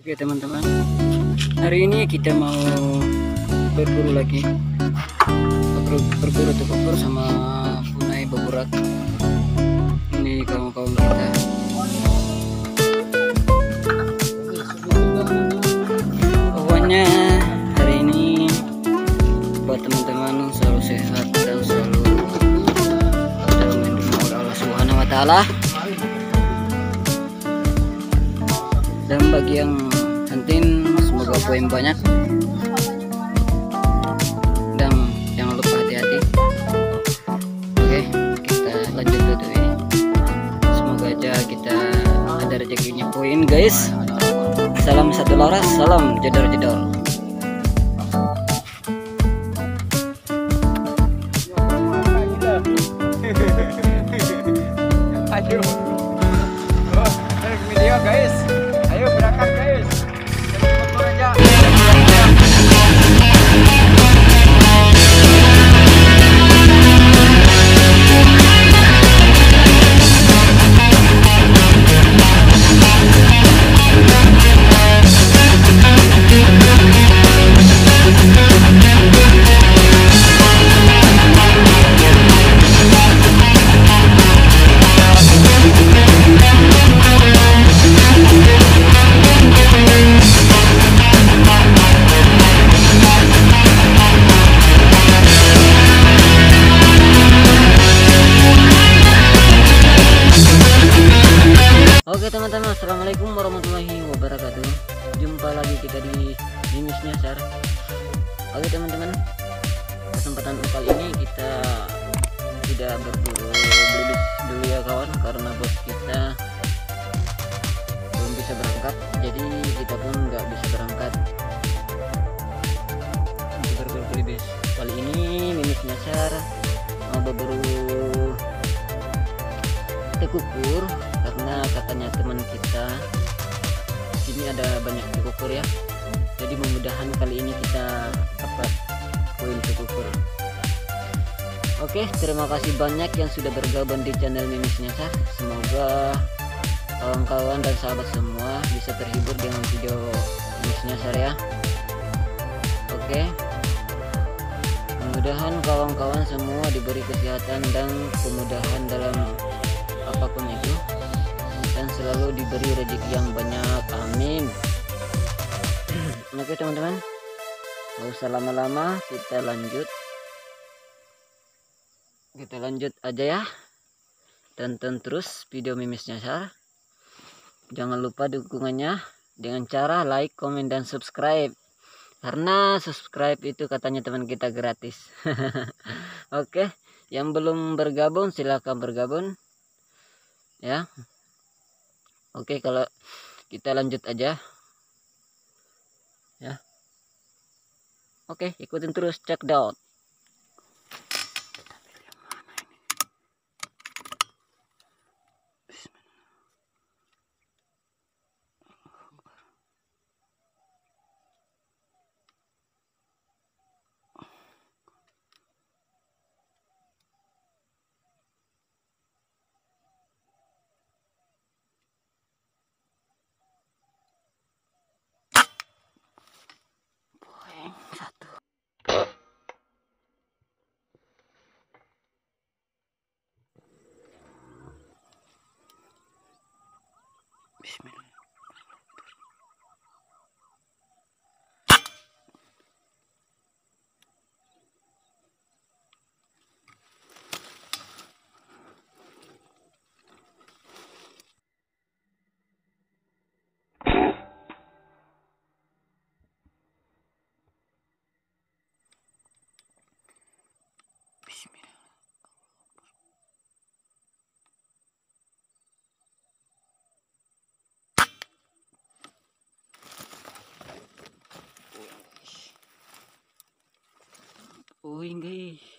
Oke teman-teman, hari ini kita mau berburu lagi. Berburu, berburu tukur sama punai beburak. Ini kawan-kawan kita. Pokoknya hari ini buat teman-teman selalu sehat dan selalu dalam lindungan Allah Subhanahu Wa Taala. dan bagi yang poin banyak. Dan jangan lupa hati-hati. Oke kita lanjut dulu ini semoga aja kita ada rezekinya. Poin guys. Salam satu laras salam jedor jedor Ayo. Video guys. Ayo berangkat Lagi kita di Mimis Nyasar. Oke teman-teman, kesempatan kali ini kita tidak berburu belibis dulu ya kawan, karena bos kita belum bisa berangkat, jadi kita pun nggak bisa berangkat untuk berburu belibis. Kali ini Mimis Nyasar mau berburu tekukur karena katanya teman kita sini ada banyak tekukur ya. Jadi mudah-mudahan kali ini kita dapat koin tekukur oke terima kasih banyak yang sudah bergabung di channel Mimis Nyasar semoga kawan-kawan dan sahabat semua bisa terhibur dengan video Mimis Nyasar ya. Oke. Mudah-mudahan kawan-kawan semua diberi kesehatan dan kemudahan dalam apa pun itu dan selalu diberi rezeki yang banyak. Amin. Oke teman-teman. Gak usah lama-lama kita lanjut. Kita lanjut aja ya. Tonton terus video mimis nyasar jangan lupa dukungannya dengan cara like comment dan subscribe. Karena subscribe itu katanya teman kita gratis. Oke yang belum bergabung silahkan bergabung. Ya oke kalau kita lanjut aja. Ya. Oke ikutin terus check out بسم الله Poin guys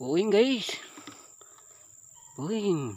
Buing guys. Buing.